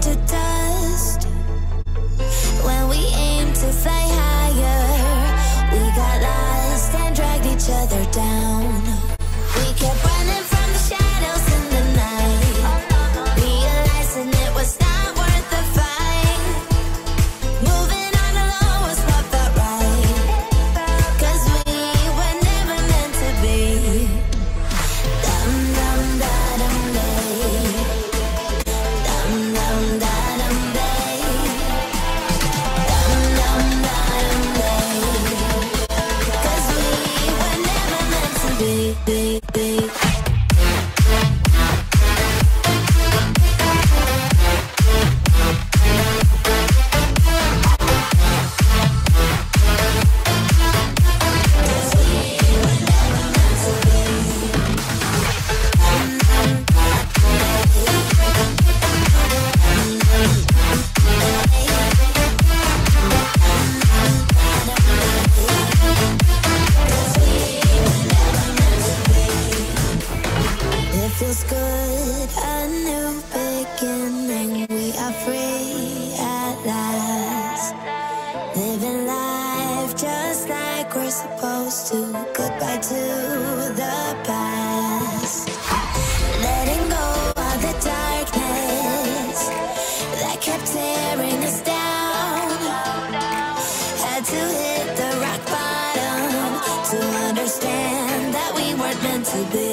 turn to dust. When we aim to fly higher We got lost and dragged each other down. be, be, be. we're supposed to. Goodbye to the past. Letting go of the darkness that kept tearing us down. Had to hit the rock bottom to understand that we weren't meant to be.